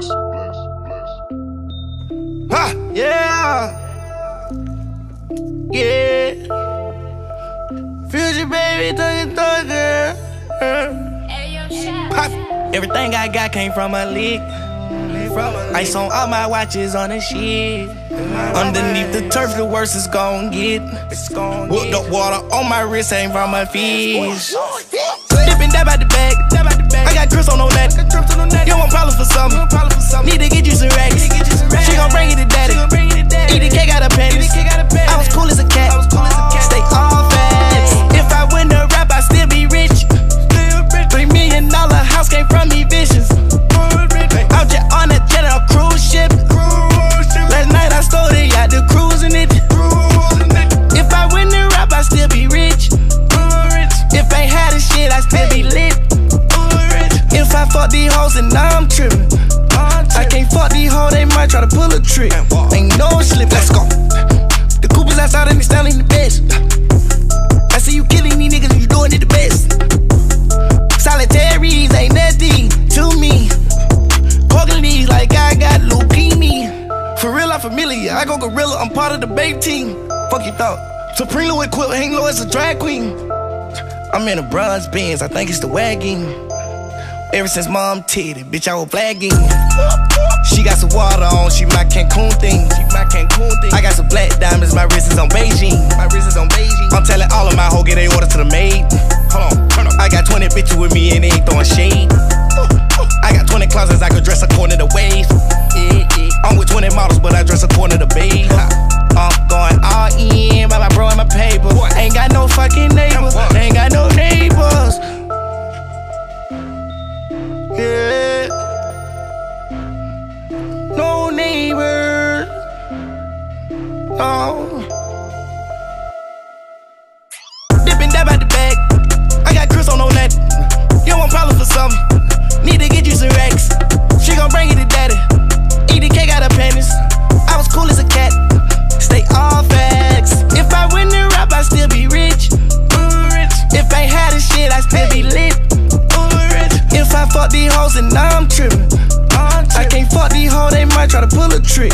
bless, bless, bless. Ha! Yeah! Yeah! Future baby, thug it, thug it. Pop! Everything I got came from a lick. Ice on all my watches on the shit. Underneath the turf, the worst is gon' get. Whooped up water on my wrist, ain't from my fish. Fuck these hoes, then now I'm tripping. I can't fuck these hoes, they might try to pull a trick. Ain't no slip, let's go. The Coopers outside and they styling the best. I see you killing these niggas, and you doing it the best. Solitaries ain't nothing to me. These like I got leukemia. For real, I'm familiar. I go gorilla, I'm part of the bait team. Fuck you thought. Supreme Louis Quill, hang low as a drag queen. I'm in a bronze Benz, I think it's the wagon. Ever since mom titty, bitch, I was flagging. She got some water on, she my Cancun thing. She my Cancun thing. I got some black diamonds, my wrist is on Beijing. Oh. Dipping dab out the bag. I got Chris on no net. You want problems for something? Need to get you some racks. She gon' bring it to daddy. Eat the cake out of. I was cool as a cat. Stay all facts. If I win the rap, I still be rich. If I ain't had a shit, I still be lit. If I fuck these hoes, then now I'm tripping. I can't fuck these hoes, they might try to pull a trick.